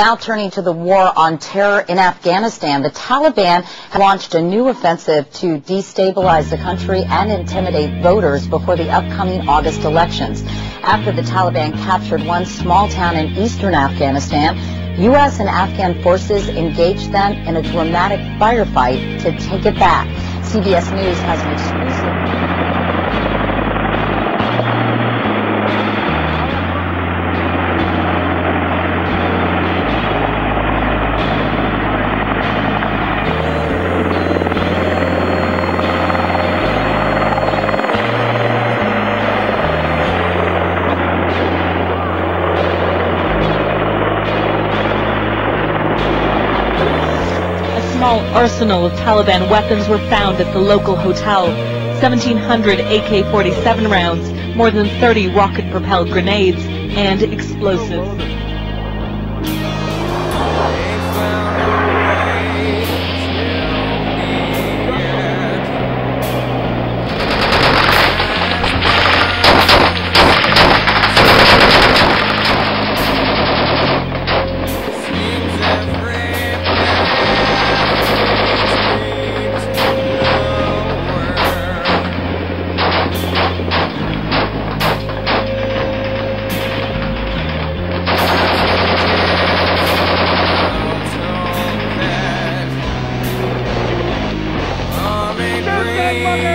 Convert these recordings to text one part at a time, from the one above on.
Now turning to the war on terror in Afghanistan, the Taliban have launched a new offensive to destabilize the country and intimidate voters before the upcoming August elections. After the Taliban captured one small town in eastern Afghanistan, U.S. and Afghan forces engaged them in a dramatic firefight to take it back. CBS News has an exclusive. Small arsenal of Taliban weapons were found at the local hotel. 1,700 AK-47 rounds, more than 30 rocket-propelled grenades, and explosives. Amén.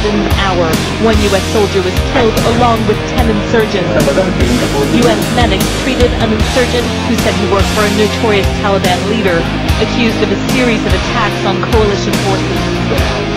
Lasted an hour. One U.S. soldier was killed along with 10 insurgents. U.S. medics treated an insurgent who said he worked for a notorious Taliban leader, accused of a series of attacks on coalition forces.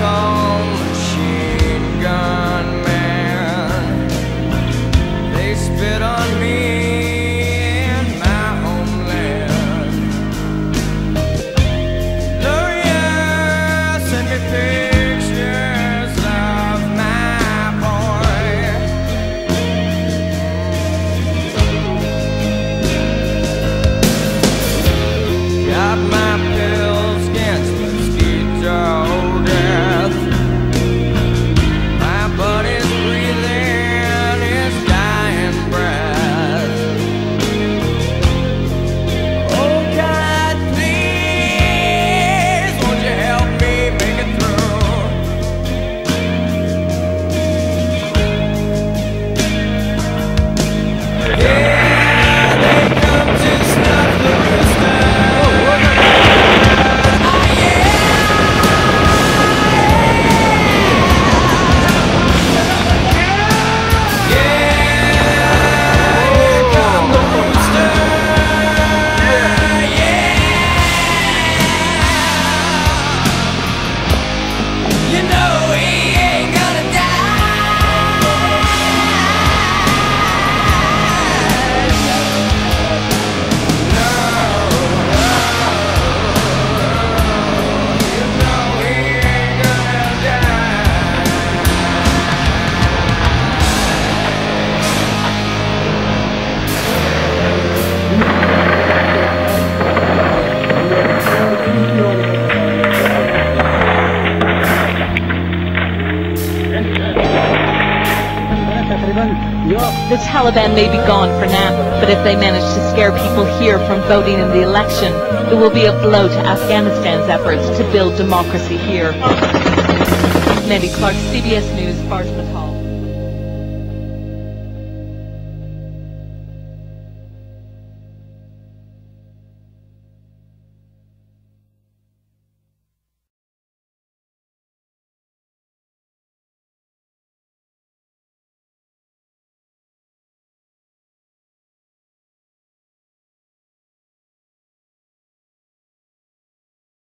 tall Taliban may be gone for now, but if they manage to scare people here from voting in the election, it will be a blow to Afghanistan's efforts to build democracy here. Mandy Clark, CBS News, Matal.